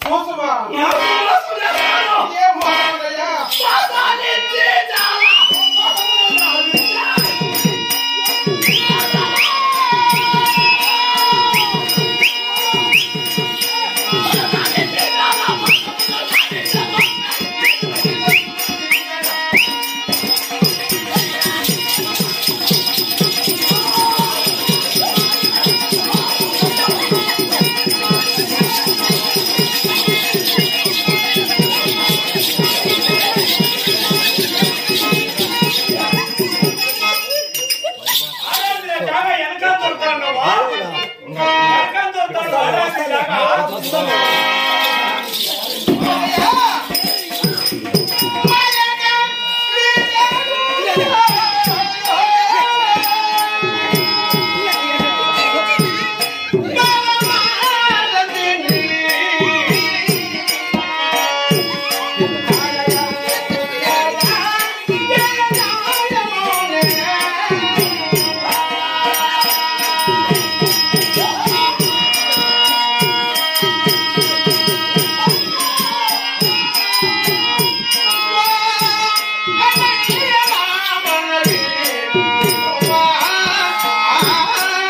不是吧？妈的呀！你！Thank you.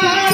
Bye.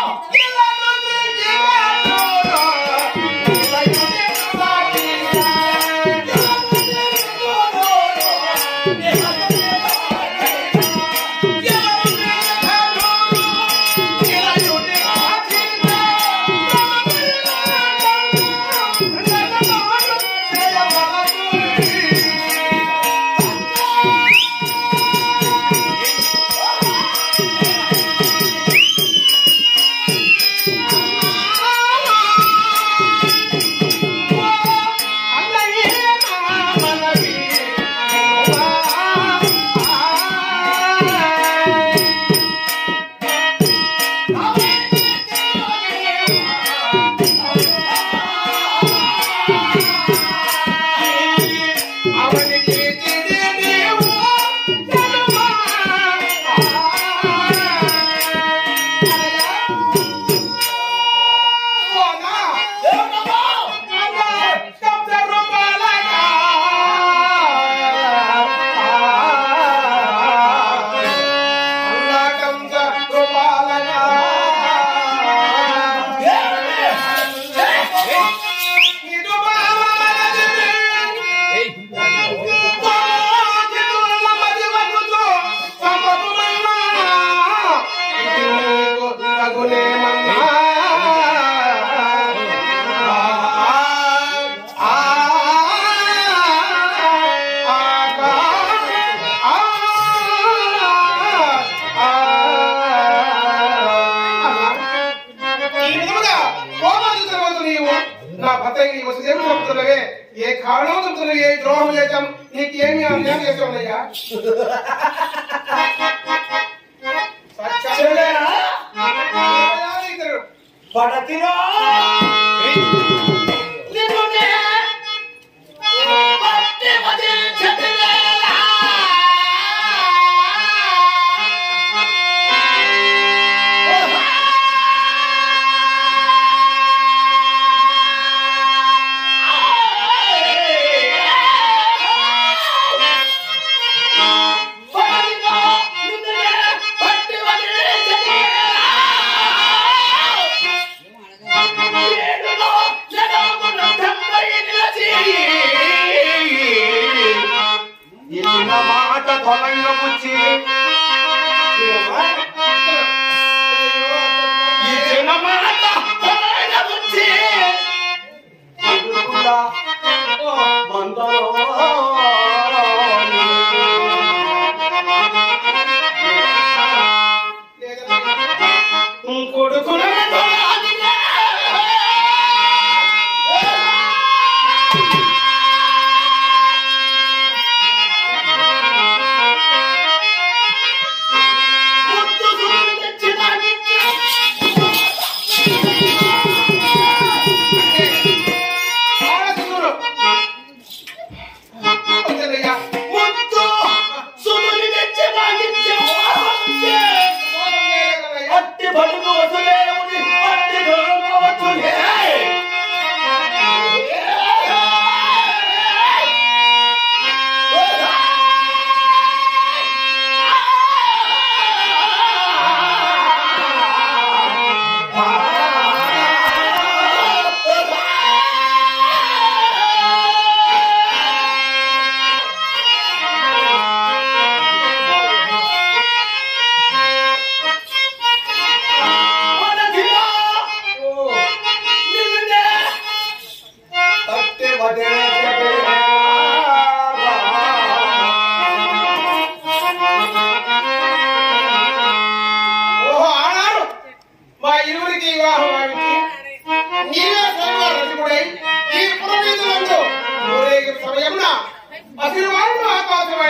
ఇద్దరు పడతిరా 갖다 더 날려붙지 이제만 말았다 더 날려붙지 안 그렇구나 만다요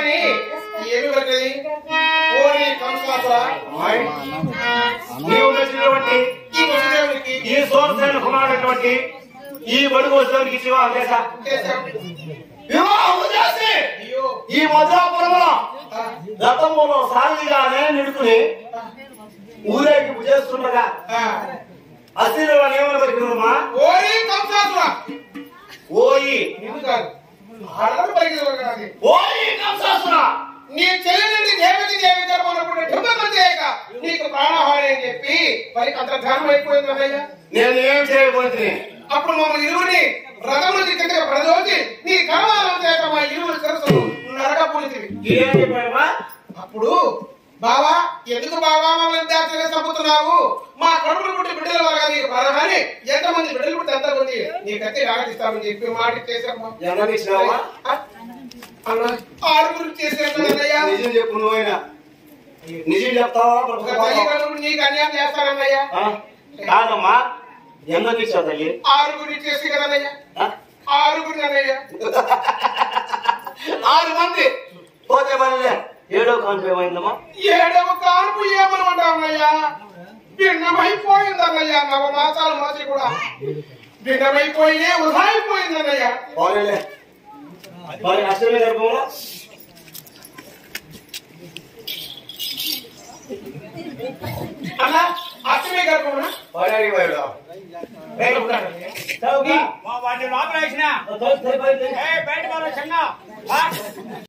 ఆకాశమని ఏమి పట్టది ఓరి నీవు మెచ్చినటువంటి ఈ సోరసైన కుమారుడటువంటి ఈ బడుగు వస్తువునికి వివాహం చేశా చేశాం. వివాహం చేసి అయ్యో. ఈ మధురాపురంలో గతంలో సాగిగానే నిడుకుని ఊరేగింపు చేస్తుండగా. అసలు ఏమని పలికినమ్మా ఓరి కంసాసుర ఓయి. నిన్ను కాదు ఆడవారు పరిగెత్తగలగాలి ఓయి కంసాసుర నీ చెల్లెలిని దేవకి దేవి గర్భంలో ఢుమ్మకం చేయక నీకు ప్రాణహాని అని చెప్పి మరి అంత ధర్మం అయిపోయింది అన్నయ్య. నేను ఏం చేయబోతుంది అప్పుడు మమ్మల్ని ఇరువుని రథములు కిందగా పడదోచి నీ కర్మాలం చేత మా ఇరువురు సరస్సు నరకపూలితివి ఏం చెప్పి మాట చేశాము ఆరుగురు చేశాను నిజం చెప్పు నువ్వైనా నిజం చెప్తావా? నీకు అన్యాయం చేస్తానన్నయ్య? కాదమ్మా. ఎందుకు ఇచ్చావు తల్లి? ఆరుగురు చేసి కదన్నయ్య? ఆరుగురు అన్నయ్య. ఆరు మంది. పోతే పనిలే ఏడో కాన్పు ఏమైందమ్మా? ఏడవ కానుపు భిన్నమైపోయింది అన్నయ్య. నవ మాసాలు మోసి కూడా. ಬೇಕಾಮೈ ಪೋಯಿನೆ ಉಧಾಯಿ ಪೋಯಿನ ನನ್ನಯ್ಯ ಬಾರಿಲೆ ಬಾರಿ ಆಶ್ರಮ ಗರ್ಭೋಣ ಅಲ್ಲ ಆಶ್ರಮ ಗರ್ಭೋಣ ಬಾರಿ ಬಾರಿ ಬೇಡ ತೌಗಿ ಮಾ ವಾಜೆ ಮಾತ್ರ ಐಸ್ನ ತೋಸ್ ತೈ ಬೈ ಏ ಬೇಡ ಬಾರ ಚಂಗಾ